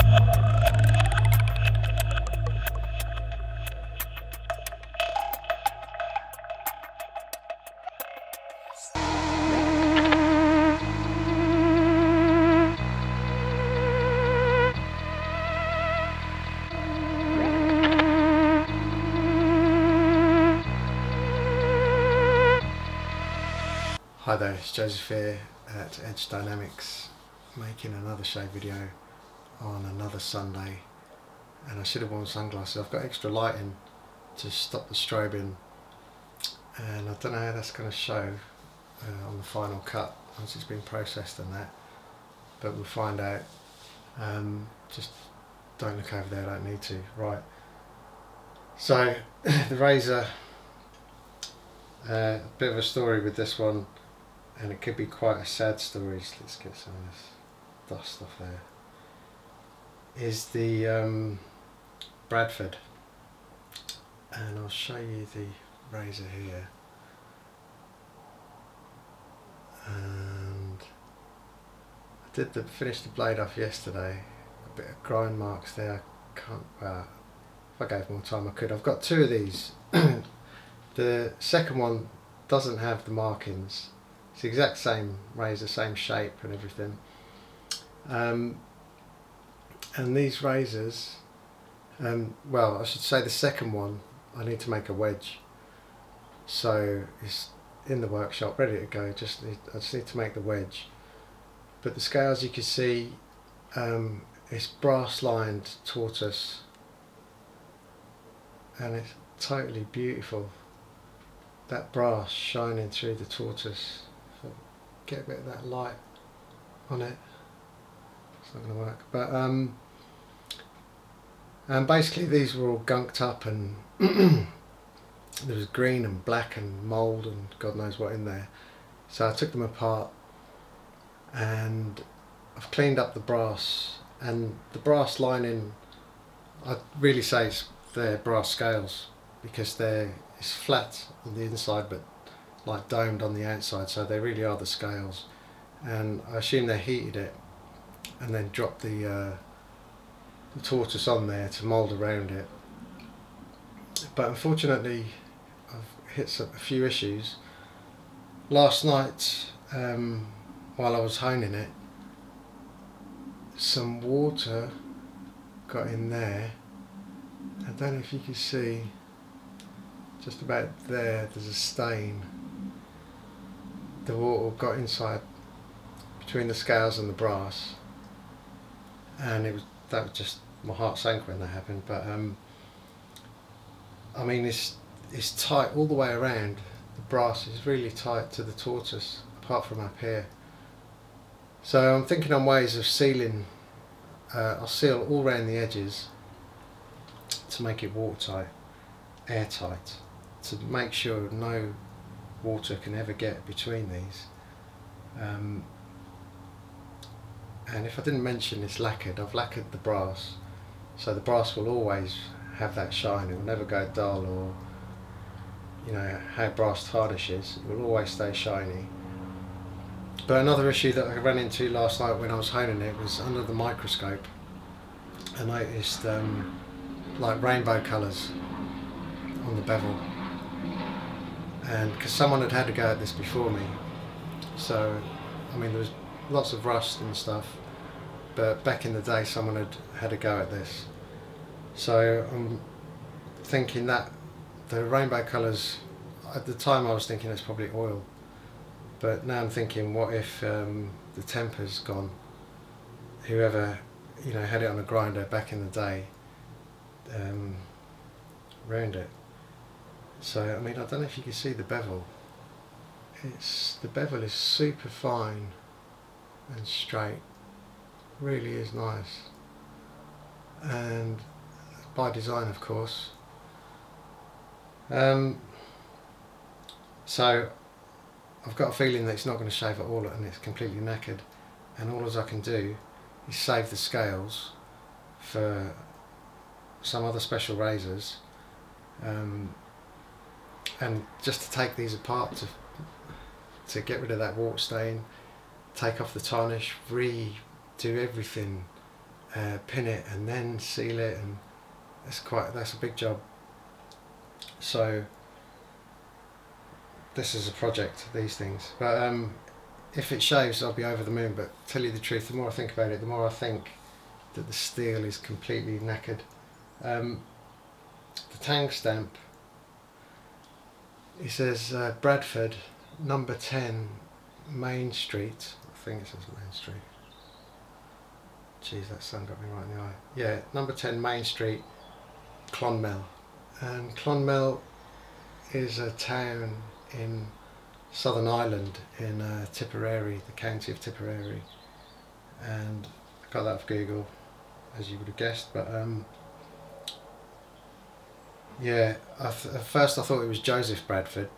Hi there, it's Joseph here at Edge Dynamics making another shave video on another Sunday and I should have worn sunglasses. I've got extra lighting to stop the strobing and I don't know how that's going to show uh, on the final cut once it's been processed and that but we'll find out. Um, just don't look over there, I don't need to. Right, so the razor, uh, a bit of a story with this one and it could be quite a sad story. Let's get some of this dust off there. Is the um, Bradford, and I'll show you the razor here. And I did the finish the blade off yesterday. A bit of grind marks there. I can't. Well, if I gave more time, I could. I've got two of these. the second one doesn't have the markings it's the exact same razor, same shape and everything. Um, and these razors, um, well I should say the second one, I need to make a wedge. So it's in the workshop, ready to go, just need, I just need to make the wedge. But the scales you can see, um, it's brass lined tortoise and it's totally beautiful. That brass shining through the tortoise get a bit of that light on it. It's not going to work. But um, and basically these were all gunked up and there was green and black and mould and God knows what in there. So I took them apart and I've cleaned up the brass and the brass lining I'd really say they're brass scales because they're it's flat on the inside but like domed on the outside so they really are the scales and I assume they heated it and then dropped the, uh, the tortoise on there to mould around it. But unfortunately I've hit a few issues. Last night um, while I was honing it some water got in there. I don't know if you can see just about there there's a stain. The water got inside between the scales and the brass and it was that was just my heart sank when that happened but um, I mean it's it's tight all the way around. The brass is really tight to the tortoise apart from up here. So I'm thinking on ways of sealing uh, I'll seal all around the edges to make it watertight airtight to make sure no water can ever get between these. Um, and if I didn't mention it's lacquered, I've lacquered the brass so the brass will always have that shine, it will never go dull or you know how brass tarnishes, it will always stay shiny. But another issue that I ran into last night when I was honing it was under the microscope. I noticed um, like rainbow colours on the bevel. And because someone had had to go at this before me. So I mean there was lots of rust and stuff but back in the day someone had had a go at this so I'm thinking that the rainbow colours at the time I was thinking it's probably oil but now I'm thinking what if um, the temper's gone whoever you know had it on a grinder back in the day um, ruined it so I mean I don't know if you can see the bevel. It's the bevel is super fine and straight. Really is nice. And by design of course. Um, so I've got a feeling that it's not going to shave at all and it's completely knackered and all as I can do is save the scales for some other special razors um, and just to take these apart to to get rid of that wart stain take off the tarnish redo everything uh, pin it and then seal it and that's quite that's a big job. So this is a project these things. But um, if it shaves I'll be over the moon. But tell you the truth the more I think about it the more I think that the steel is completely knackered. Um, the tang stamp it says uh, Bradford number 10 Main Street. I think it says Main Street Jeez, that sun got me right in the eye. Yeah, number 10 Main Street, Clonmel. And Clonmel is a town in Southern Ireland in uh, Tipperary, the county of Tipperary. And I got that off Google, as you would have guessed. But um, yeah, at first I thought it was Joseph Bradford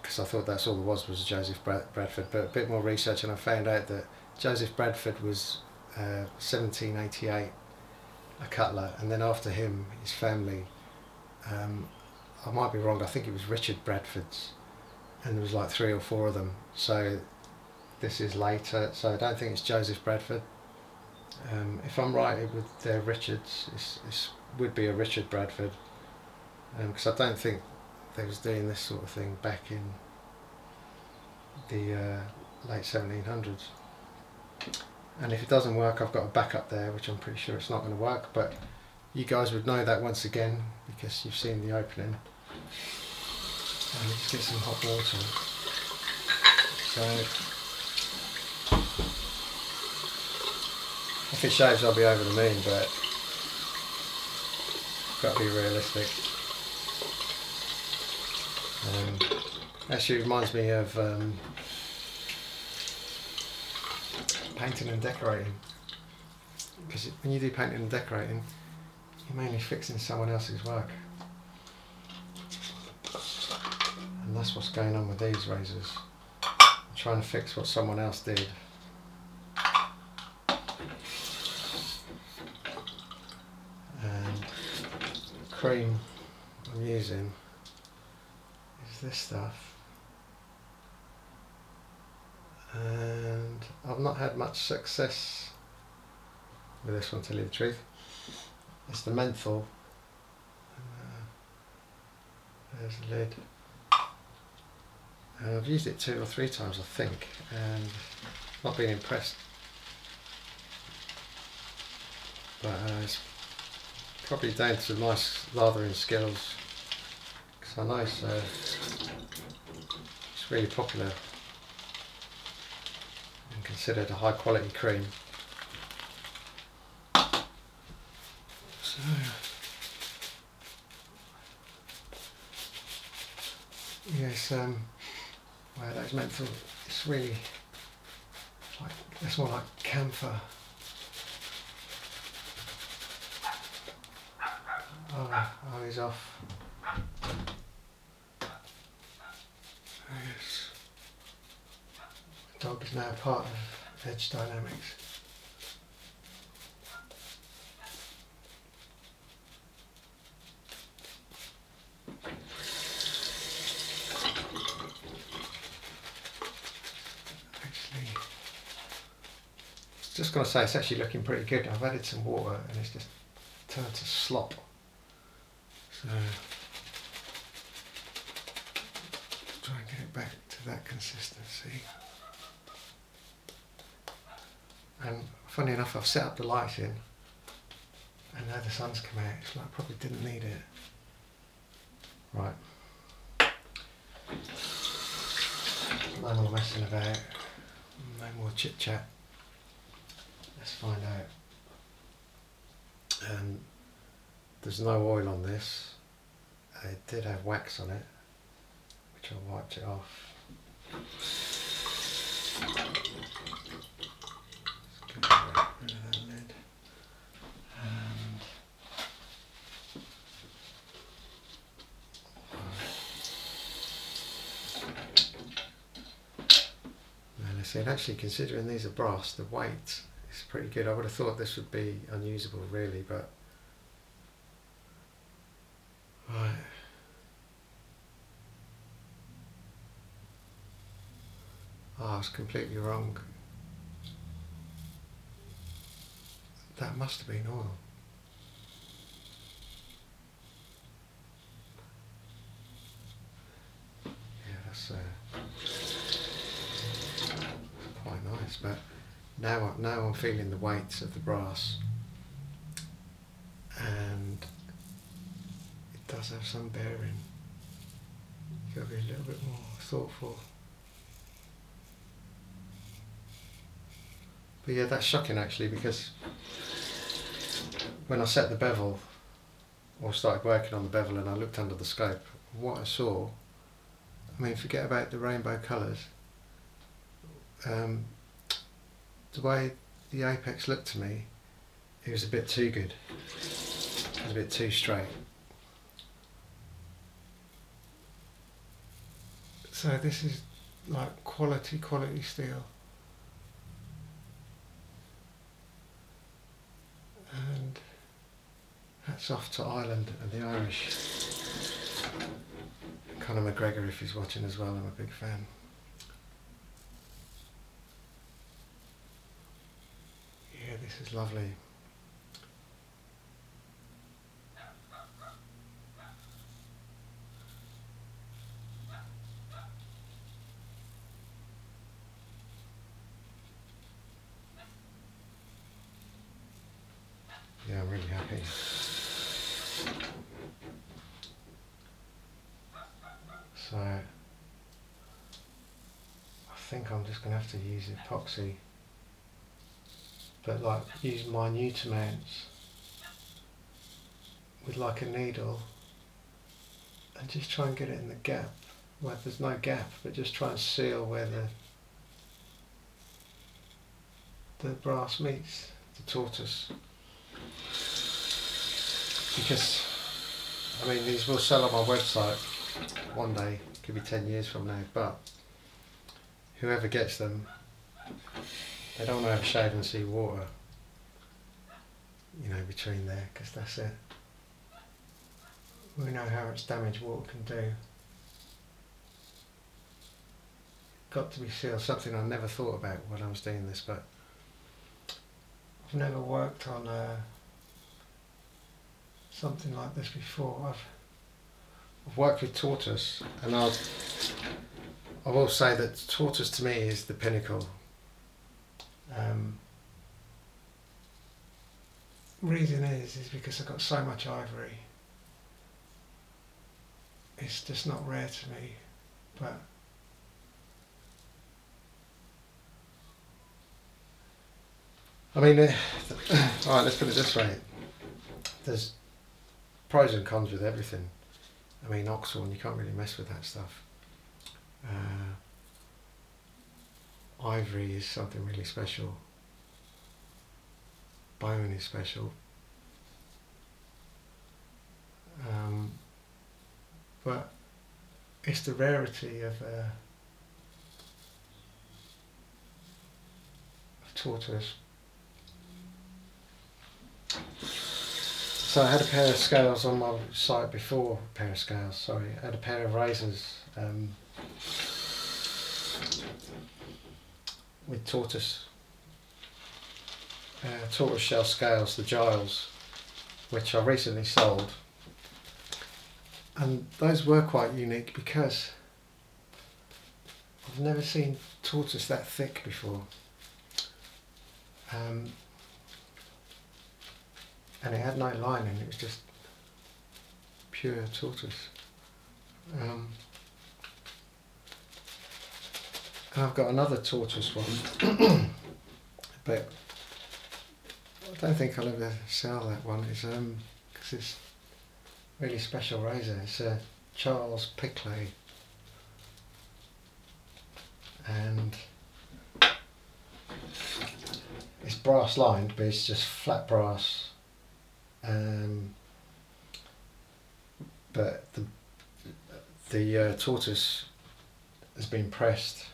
because I thought that's all there was was Joseph Bradford. But a bit more research and I found out that Joseph Bradford was 1788, uh, a cutler, and then after him, his family. Um, I might be wrong. I think it was Richard Bradford's, and there was like three or four of them. So this is later. So I don't think it's Joseph Bradford. Um, if I'm right, it would they're Richards. It would be a Richard Bradford, because um, I don't think they was doing this sort of thing back in the uh, late 1700s and if it doesn't work I've got a backup there which I'm pretty sure it's not going to work but you guys would know that once again because you've seen the opening. And just get some hot water. So if it shaves I'll be over the moon but I've got to be realistic. Um, actually reminds me of um, painting and decorating. Because when you do painting and decorating, you're mainly fixing someone else's work. And that's what's going on with these razors. I'm trying to fix what someone else did. And the cream I'm using is this stuff. And I've not had much success with this one to tell you the truth. It's the menthol. Uh, there's the lid. Uh, I've used it two or three times I think and not been impressed. But uh, it's probably down to my lathering skills because I know it's, it's really popular considered a high quality cream. So, yes, um, well, that's meant for, it's really like, it's more like camphor. Oh, oh, he's off. Dog is now part of Edge Dynamics. Actually, just going to say it's actually looking pretty good. I've added some water and it's just turned to slop. So try and get it back to that consistency. And funny enough, I've set up the lighting and now the sun's come out. Like I probably didn't need it. Right. No more messing about. No more chit chat. Let's find out. Um, there's no oil on this. It did have wax on it, which I wiped it off. And actually considering these are brass, the weight is pretty good. I would have thought this would be unusable really, but right. Oh, I was completely wrong. that must have been oil. Yeah, that's uh, But now, now I'm feeling the weights of the brass, and it does have some bearing. You've got to be a little bit more thoughtful. But yeah, that's shocking actually because when I set the bevel or started working on the bevel and I looked under the scope, what I saw, I mean, forget about the rainbow colours. Um, the way the apex looked to me, it was a bit too good. It was a bit too straight. So this is like quality, quality steel. And hats off to Ireland and the Irish. Conor McGregor, if he's watching as well, I'm a big fan. Yeah, this is lovely. Yeah, I'm really happy. So I think I'm just gonna have to use epoxy, but like use minute amounts with like a needle and just try and get it in the gap where there's no gap, but just try and seal where the the brass meets the tortoise. Because I mean these will sell on my website one day, could be 10 years from now, but whoever gets them, they don't want to have a shave and see water, you know, between there, because that's it. We know how much damage water can do. Got to be sealed, something I never thought about when I was doing this, but I've never worked on a something like this before. I've I've worked with tortoise, and I'll I will say that tortoise to me is the pinnacle. Um, reason is is because I've got so much ivory. It's just not rare to me, but I mean, uh, all right. Let's put it this way: there's pros and cons with everything. I mean, oxhorn, you can't really mess with that stuff. Uh, ivory is something really special. Bone is special. Um, but it's the rarity of, uh, of tortoise So I had a pair of scales on my site before, pair of scales, sorry. I had a pair of razors um, with tortoise, uh, tortoise shell scales, the Giles, which I recently sold. And those were quite unique because I've never seen tortoise that thick before. Um, and it had no lining, it was just pure tortoise. Um, and I've got another tortoise one, but I don't think I'll ever sell that one. It's um because it's really special razor. It's a Charles Piclet, and it's brass lined, but it's just flat brass um, but the the uh, tortoise has been pressed.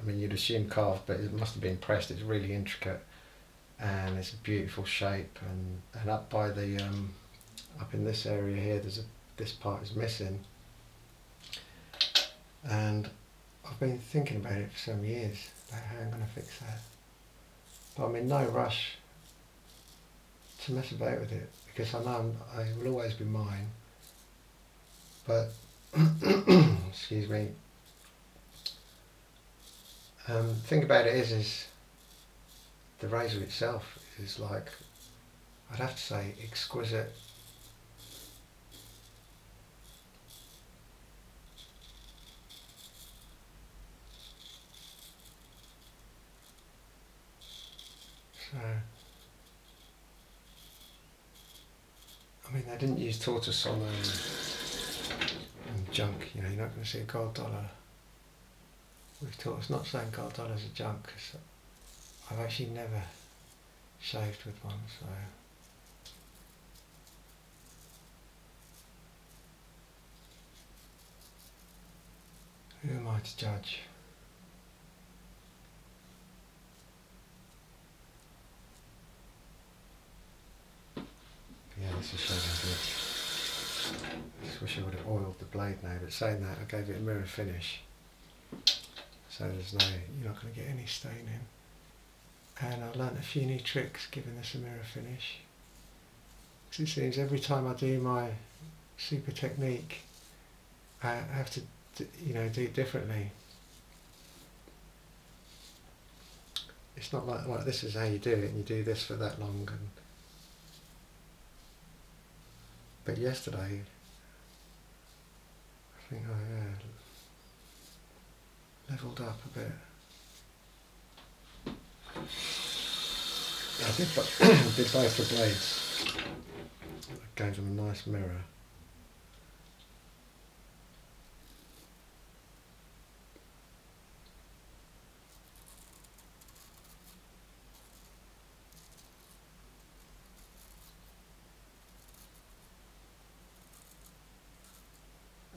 I mean, you'd assume carved, but it must have been pressed. It's really intricate, and it's a beautiful shape. And, and up by the um, up in this area here, there's a this part is missing. And I've been thinking about it for some years about how I'm going to fix that. But I'm in no rush to mess about with it because I know I'm, I will always be mine. But excuse me. Um, thing about it is, is the razor itself is like, I'd have to say, exquisite. So, I mean, they didn't use tortoise on um, junk, you know, you're not going to see a gold dollar with tortoise. Not saying gold dollars are junk, because I've actually never shaved with one, so. Who am I to judge? Yeah, this is shaving good. I just wish I would have oiled the blade now, but saying that, I gave it a mirror finish. So there's no, you're not going to get any staining. And I've learnt a few new tricks giving this a mirror finish. Because it seems every time I do my super technique, I have to, you know, do it differently. It's not like, like this is how you do it and you do this for that long and but yesterday I think I uh, levelled up a bit. I did, did both the blades. I gave them a nice mirror.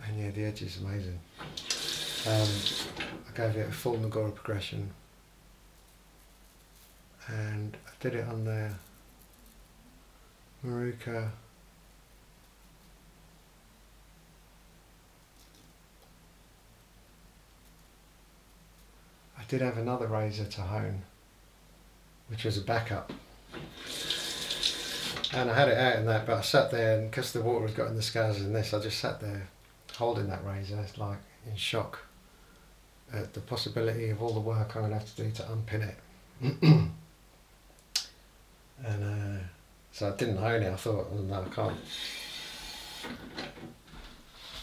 And yeah, the edge is amazing. Um, I gave it a full Nagura progression. And I did it on the Maruka. I did have another razor to hone which was a backup. And I had it out in that but I sat there and because the water had got in the scars in this I just sat there holding that razor like in shock at the possibility of all the work going to have to do to unpin it. And uh, so I didn't own it I thought oh, no I can't.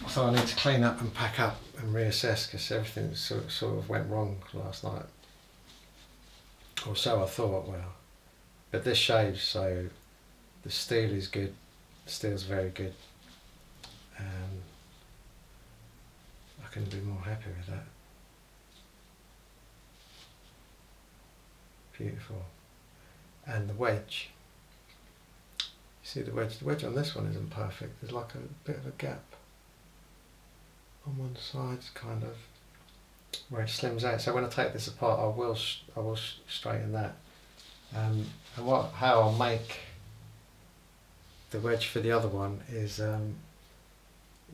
So I need to clean up and pack up and reassess because everything sort, sort of went wrong last night. Or so I thought well but this shaves so the steel is good the steel's very good. Um, I couldn't be more happy with that beautiful. And the wedge. You see the wedge? The wedge on this one isn't perfect. There's like a bit of a gap on one side kind of where it slims out. So when I take this apart I will I will straighten that. Um, and what how I'll make the wedge for the other one is um,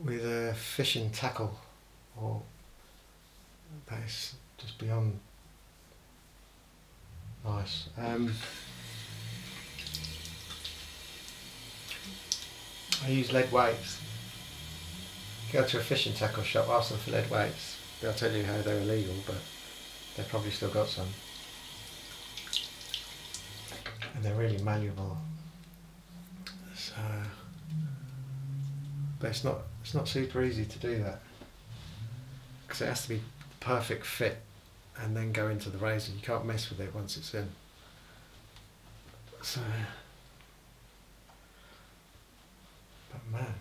with a fishing tackle or base just beyond nice um, I use lead weights. Go to a fishing tackle shop, ask them for lead weights. They'll tell you how they're illegal, but they've probably still got some. And they're really malleable. So, but it's not it's not super easy to do that because it has to be perfect fit and then go into the razor. You can't mess with it once it's in. So. But man,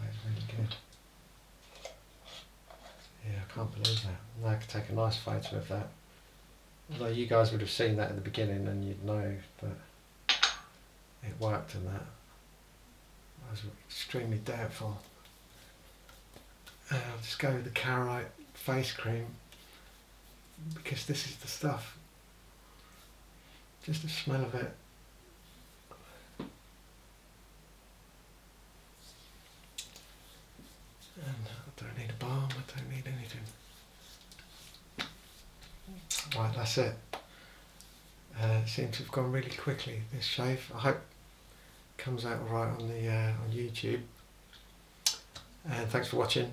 that is really good. Yeah, I can't believe that. I could take a nice photo of that. Although you guys would have seen that at the beginning and you'd know that it worked and that. I was extremely doubtful. Uh, I'll just go with the Karaite face cream because this is the stuff just the smell of it. And I don't need a balm, I don't need anything. Right, that's it. Uh, seems to have gone really quickly, this shave. I hope comes out alright on the uh, on YouTube. And thanks for watching.